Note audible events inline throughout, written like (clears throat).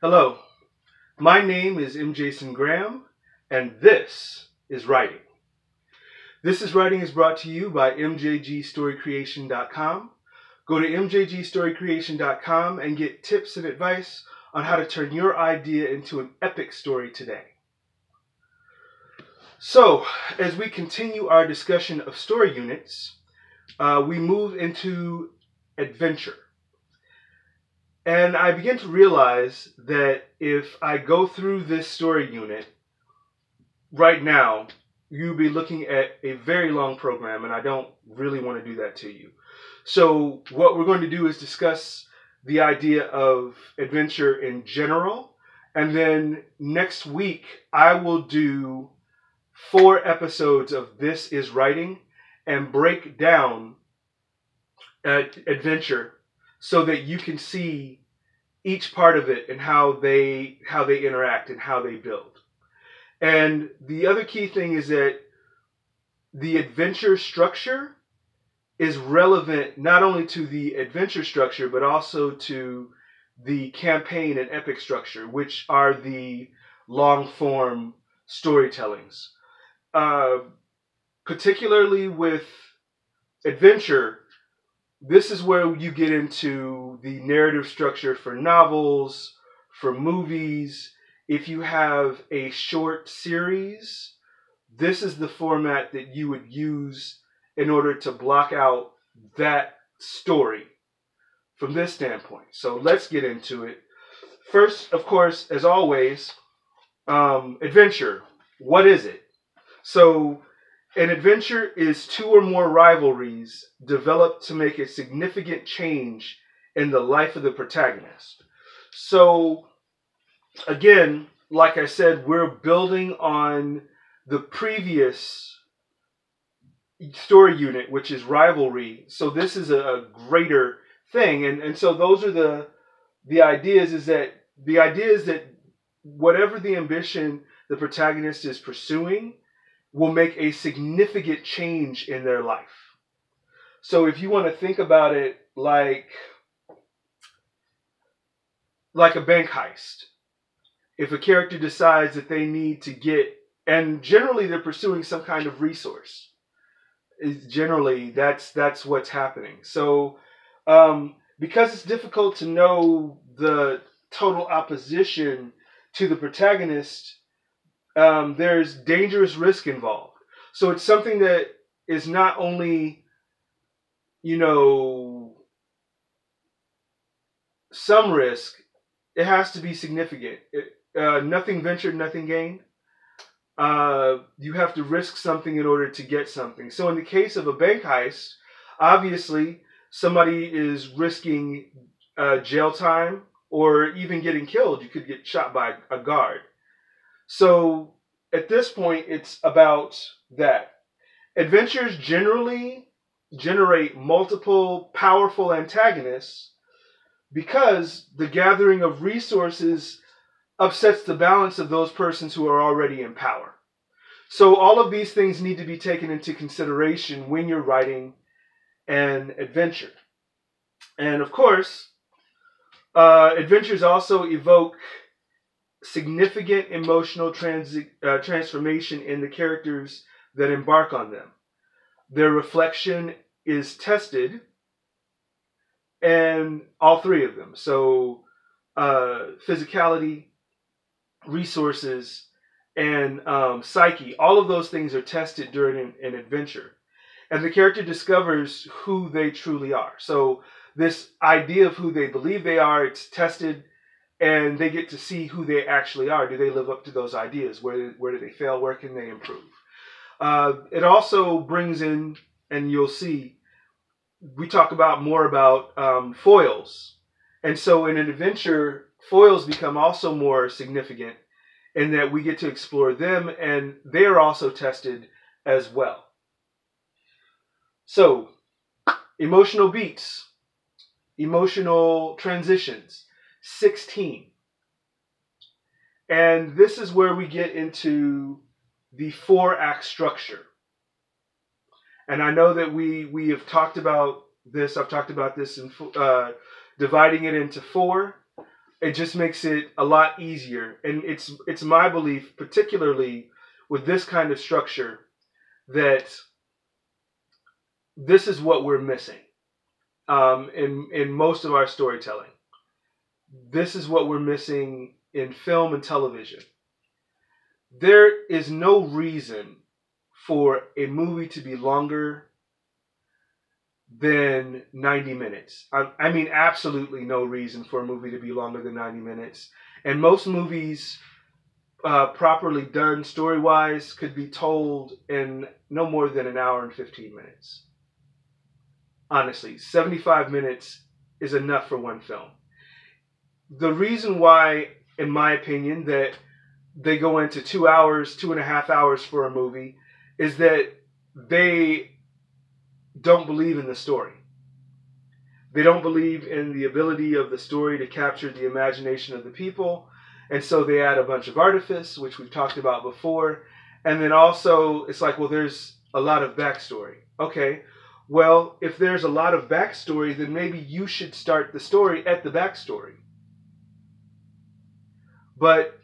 Hello, my name is M. Jayson Graham, and this is Writing. This is Writing is brought to you by MJGStoryCreation.com. Go to MJGStoryCreation.com and get tips and advice on how to turn your idea into an epic story today. So, as we continue our discussion of story units, uh, we move into adventure. And I begin to realize that if I go through this story unit right now, you'll be looking at a very long program, and I don't really want to do that to you. So, what we're going to do is discuss the idea of adventure in general, and then next week I will do four episodes of This is Writing and break down uh, adventure so that you can see each part of it and how they how they interact and how they build. And the other key thing is that the adventure structure is relevant not only to the adventure structure but also to the campaign and epic structure, which are the long form storytellings. Uh, particularly with adventure, this is where you get into the narrative structure for novels, for movies. If you have a short series, this is the format that you would use in order to block out that story from this standpoint. So let's get into it. First, of course, as always, um, adventure. What is it? So an adventure is two or more rivalries developed to make a significant change in the life of the protagonist. So, again, like I said, we're building on the previous story unit, which is rivalry. So this is a, greater thing, and and so those are the the ideas. Is that the idea is that whatever the ambition the protagonist is pursuing will make a significant change in their life. So if you want to think about it like like a bank heist, if a character decides that they need to get and generally they're pursuing some kind of resource. Is generally that's that's what's happening. So um, because it's difficult to know the total opposition to the protagonist um, there's dangerous risk involved. So it's something that is not only, you know, some risk, it has to be significant. It, uh, nothing ventured, nothing gained. Uh, you have to risk something in order to get something. So in the case of a bank heist, obviously somebody is risking uh, jail time or even getting killed. You could get shot by a guard. So at this point, it's about that. Adventures generally generate multiple powerful antagonists because the gathering of resources upsets the balance of those persons who are already in power. So, all of these things need to be taken into consideration when you're writing an adventure. And of course, uh, adventures also evoke significant emotional transi- uh, transformation in the characters that embark on them. Their reflection is tested, and all three of them. So, uh, physicality, resources, and um, psyche, all of those things are tested during an, an adventure. And the character discovers who they truly are. So, this idea of who they believe they are, it's tested and they get to see who they actually are. Do they live up to those ideas? Where where do they fail? Where can they improve? Uh, it also brings in, and you'll see, we talk about more about um, foils, and so in an adventure, foils become also more significant in that we get to explore them, and they are also tested as well. So, emotional beats, emotional transitions 16. And this is where we get into the four act structure. And I know that we we have talked about this. I've talked about this in uh, dividing it into four. it just makes it a lot easier. And it's it's my belief, particularly with this kind of structure, that this is what we're missing um, in in most of our storytelling. This is what we're missing in film and television. There is no reason for a movie to be longer than 90 minutes. I, I, mean, absolutely no reason for a movie to be longer than 90 minutes. And most movies, uh, properly done story wise, could be told in no more than an hour and 15 minutes. Honestly, 75 minutes is enough for one film. The reason why, in my opinion, that they go into two hours, two and a half hours for a movie is that they don't believe in the story. They don't believe in the ability of the story to capture the imagination of the people. And so they add a bunch of artifice, which we've talked about before. And then also, it's like, well, there's a lot of backstory. Okay, well, if there's a lot of backstory, then maybe you should start the story at the backstory. But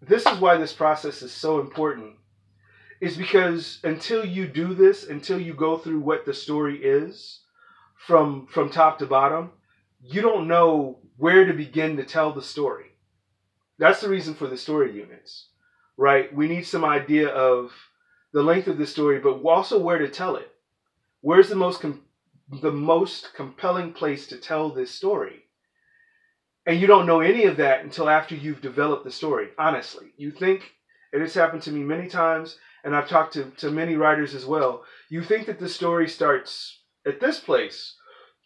this is why this process is so important is because until you do this, until you go through what the story is from from top to bottom, you don't know where to begin to tell the story. That's the reason for the story units, right? We need some idea of the length of the story, but also where to tell it. Where's the most the most compelling place to tell this story? And you don't know any of that until after you've developed the story. Honestly, you think, and it's happened to me many times and I've talked to, to many writers as well, you think that the story starts at this place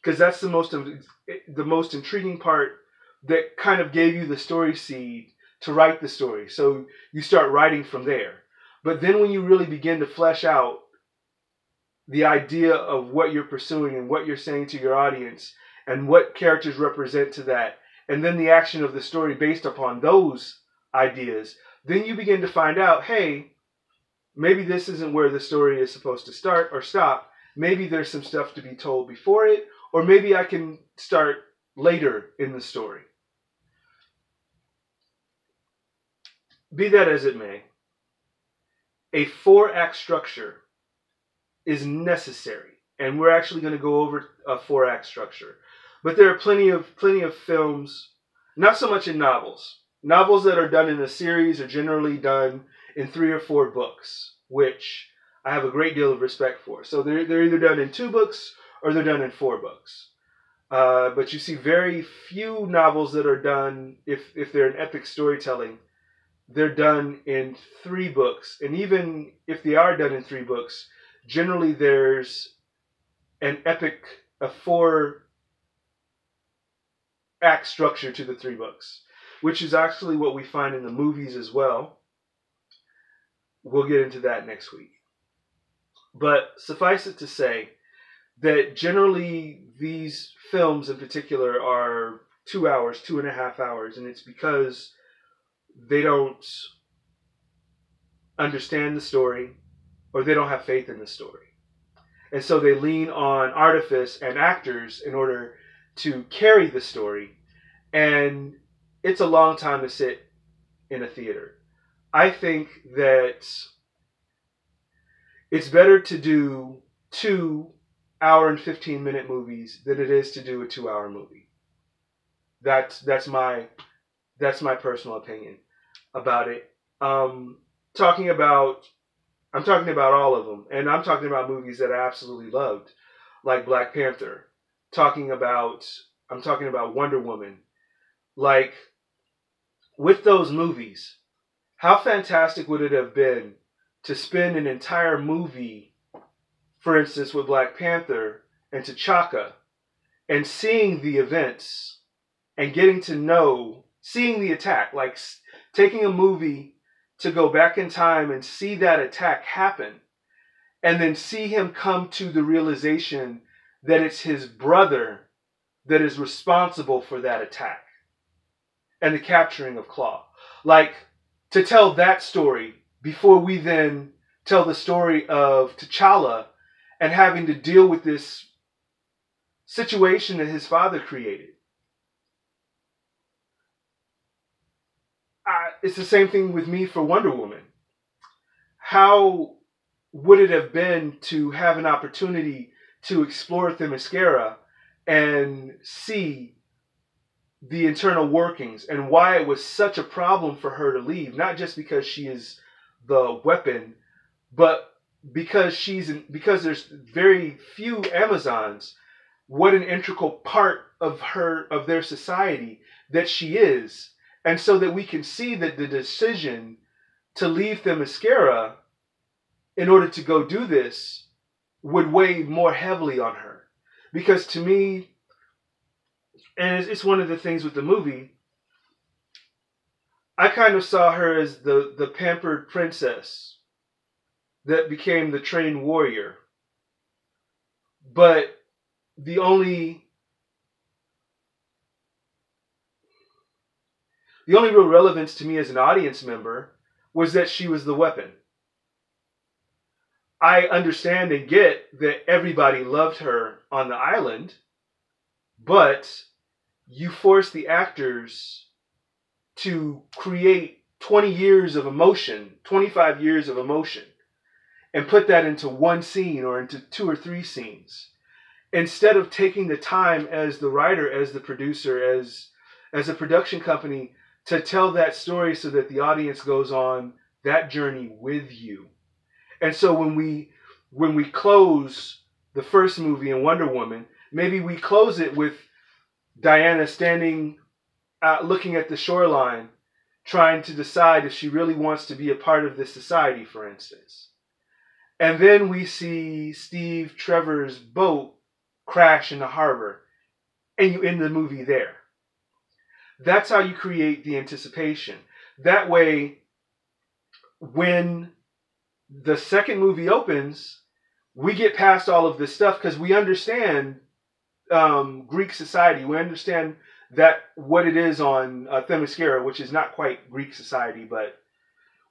because that's the most the most intriguing part that kind of gave you the story seed to write the story. So you start writing from there. But then when you really begin to flesh out the idea of what you're pursuing and what you're saying to your audience and what characters represent to that, and then the action of the story based upon those ideas, then you begin to find out, hey, maybe this isn't where the story is supposed to start or stop. Maybe there's some stuff to be told before it, or maybe I can start later in the story. Be that as it may, a four act structure is necessary, and we're actually going to go over a four act structure. But there are plenty of plenty of films, not so much in novels. Novels that are done in a series are generally done in three or four books, which I have a great deal of respect for. So they're, they're either done in two books or they're done in four books. Uh, but you see very few novels that are done, if, if they're an epic storytelling, they're done in three books. And even if they are done in three books, generally there's an epic, a four act structure to the three books, which is actually what we find in the movies as well. We'll get into that next week. But suffice it to say that generally these films in particular are two hours, two and a half hours, and it's because they don't understand the story or they don't have faith in the story. And so they lean on artifice and actors in order to carry the story. And it's a long time to sit in a theater. I think that it's better to do two hour and 15 minute movies than it is to do a two hour movie. That's that's my that's my personal opinion about it. Um, talking about I'm talking about all of them, and I'm talking about movies that I absolutely loved, like Black Panther. Talking about I'm talking about Wonder Woman. Like with those movies, how fantastic would it have been to spend an entire movie, for instance, with Black Panther and T'Chaka, and seeing the events and getting to know, seeing the attack, like taking a movie to go back in time and see that attack happen, and then see him come to the realization that it's his brother that is responsible for that attack and the capturing of Klaue. Like, to tell that story before we then tell the story of T'Challa and having to deal with this situation that his father created. I, it's the same thing with me for Wonder Woman. How would it have been to have an opportunity to explore Themyscira and see the internal workings and why it was such a problem for her to leave? Not just because she is the weapon, but because she's in, because there's very few Amazons. What an integral part of her of their society that she is and so that we can see that the decision to leave Themyscira in order to go do this would weigh more heavily on her. Because to me, and it's, one of the things with the movie, I kind of saw her as the, the pampered princess that became the trained warrior. But the only The only real relevance to me as an audience member was that she was the weapon. I understand and get that everybody loved her on the island, but you force the actors to create 20 years of emotion, 25 years of emotion, and put that into one scene or into two or three scenes. Instead of taking the time as the writer, as the producer, as as a production company to tell that story so that the audience goes on that journey with you. And so when we when we close the first movie in Wonder Woman, maybe we close it with Diana standing uh, looking at the shoreline trying to decide if she really wants to be a part of this society, for instance. And then we see Steve Trevor's boat crash in the harbor, and you end the movie there. That's how you create the anticipation. That way, when the second movie opens, we get past all of this stuff because we understand um, Greek society. We understand that what it is on uh, Themyscira, which is not quite Greek society, but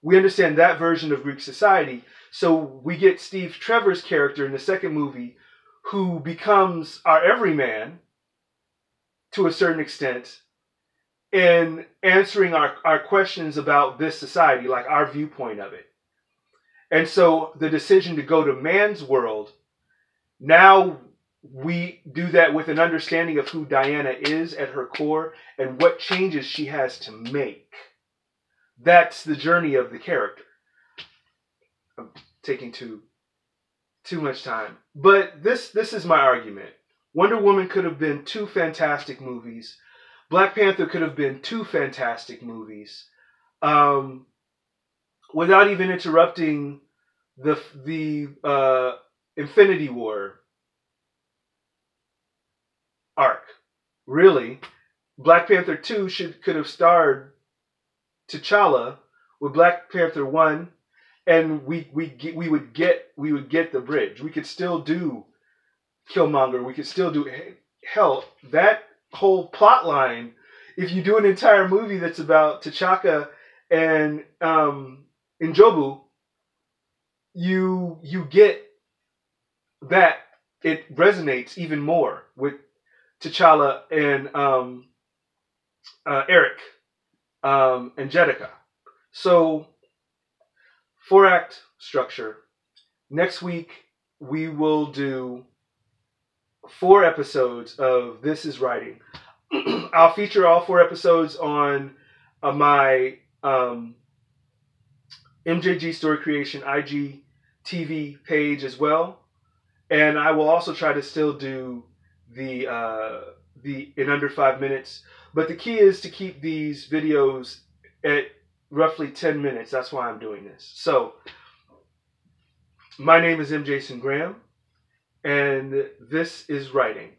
we understand that version of Greek society. So we get Steve Trevor's character in the second movie, who becomes our everyman to a certain extent, in answering our, our questions about this society, like our viewpoint of it. And so the decision to go to man's world, now we do that with an understanding of who Diana is at her core and what changes she has to make. That's the journey of the character. I'm taking too too much time. But this this is my argument. Wonder Woman could have been two fantastic movies Black Panther could have been two fantastic movies, um, without even interrupting the the uh, Infinity War arc. Really, Black Panther two should could have starred T'Challa with Black Panther one, and we we we would get we would get the bridge. We could still do Killmonger. We could still do hell that whole plot line. If you do an entire movie that's about T'Chaka and um, N'Jobu, you you get that it resonates even more with T'Challa and um, uh, Eric um, and N'Jadaka. So, four act structure. Next week we will do four episodes of This Is Writing. (clears throat) I'll feature all four episodes on uh, my um, MJG Story Creation IG TV page as well, and I will also try to still do the uh, the in under five minutes. But the key is to keep these videos at roughly 10 minutes. That's why I'm doing this. So, my name is M. Jayson Graham and this is writing.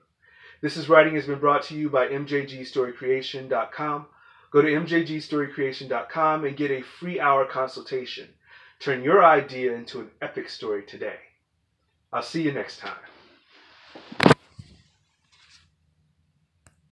This is writing has been brought to you by mjgstorycreation.com. Go to mjgstorycreation.com and get a free hour consultation. Turn your idea into an epic story today. I'll see you next time.